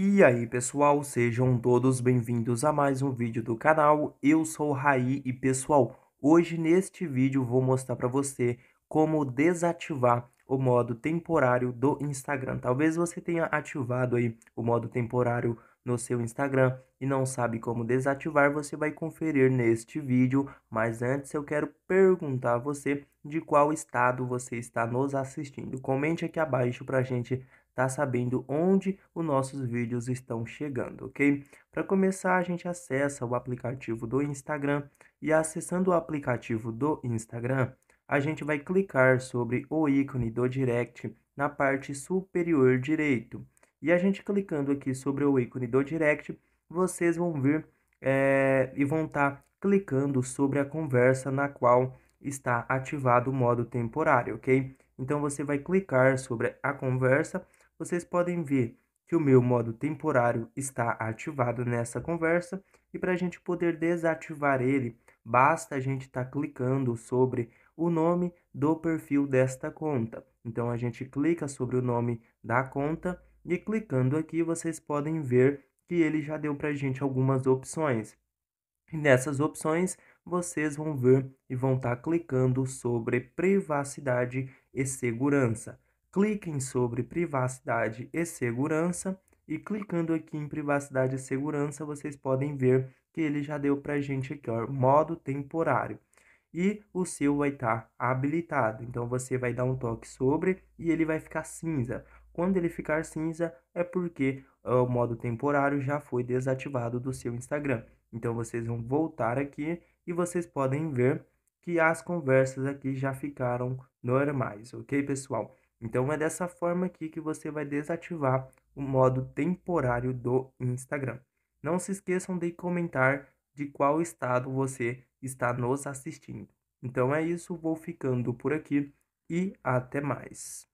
E aí pessoal, sejam todos bem-vindos a mais um vídeo do canal, eu sou Raí e pessoal, hoje neste vídeo vou mostrar para você como desativar o modo temporário do Instagram. Talvez você tenha ativado aí o modo temporário no seu Instagram e não sabe como desativar, você vai conferir neste vídeo. Mas antes eu quero perguntar a você de qual estado você está nos assistindo. Comente aqui abaixo para a gente tá sabendo onde os nossos vídeos estão chegando, ok? Para começar, a gente acessa o aplicativo do Instagram e acessando o aplicativo do Instagram, a gente vai clicar sobre o ícone do direct na parte superior direito. E a gente clicando aqui sobre o ícone do direct, vocês vão ver é, e vão estar tá clicando sobre a conversa na qual está ativado o modo temporário, ok? Então você vai clicar sobre a conversa vocês podem ver que o meu modo temporário está ativado nessa conversa e para a gente poder desativar ele, basta a gente estar tá clicando sobre o nome do perfil desta conta. Então a gente clica sobre o nome da conta e clicando aqui vocês podem ver que ele já deu para a gente algumas opções. E nessas opções vocês vão ver e vão estar tá clicando sobre privacidade e segurança cliquem sobre privacidade e segurança e clicando aqui em privacidade e segurança, vocês podem ver que ele já deu para a gente aqui, ó, modo temporário. E o seu vai estar tá habilitado. Então, você vai dar um toque sobre e ele vai ficar cinza. Quando ele ficar cinza, é porque o modo temporário já foi desativado do seu Instagram. Então, vocês vão voltar aqui e vocês podem ver que as conversas aqui já ficaram normais, ok, pessoal? Então é dessa forma aqui que você vai desativar o modo temporário do Instagram. Não se esqueçam de comentar de qual estado você está nos assistindo. Então é isso, vou ficando por aqui e até mais.